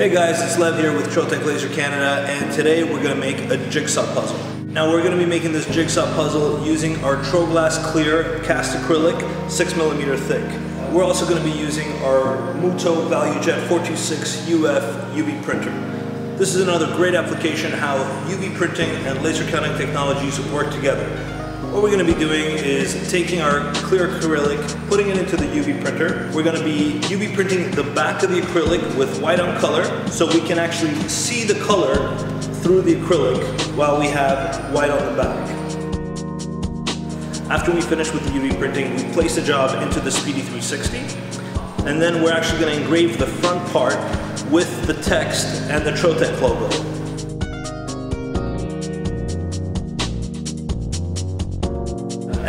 Hey guys, it's Lev here with Trotec Laser Canada, and today we're going to make a jigsaw puzzle. Now we're going to be making this jigsaw puzzle using our Troglass Clear cast acrylic, six millimeter thick. We're also going to be using our Mutoh ValueJet 426 UF UV printer. This is another great application how UV printing and laser cutting technologies work together. What we're going to be doing is taking our clear acrylic, putting it into the UV printer. We're going to be UV printing the back of the acrylic with white on color so we can actually see the color through the acrylic while we have white on the back. After we finish with the UV printing, we place the job into the Speedy 360 and then we're actually going to engrave the front part with the text and the Trotec logo.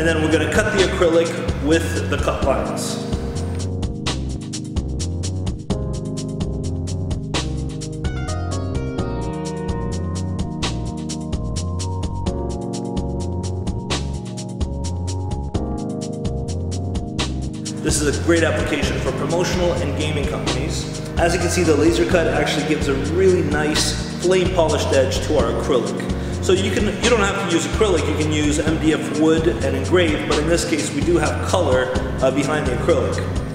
And then we're going to cut the acrylic with the cut lines. This is a great application for promotional and gaming companies. As you can see, the laser cut actually gives a really nice flame polished edge to our acrylic. So you can you don't have to use acrylic, you can use MDF wood and engrave, but in this case we do have color uh, behind the acrylic.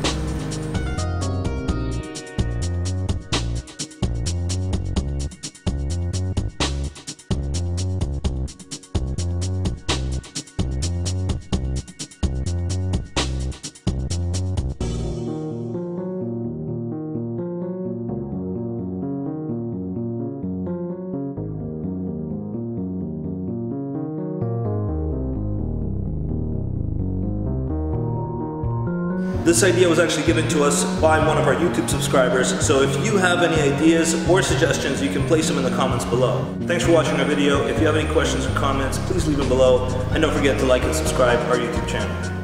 This idea was actually given to us by one of our YouTube subscribers, so if you have any ideas or suggestions, you can place them in the comments below. Thanks for watching our video. If you have any questions or comments, please leave them below, and don't forget to like and subscribe our YouTube channel.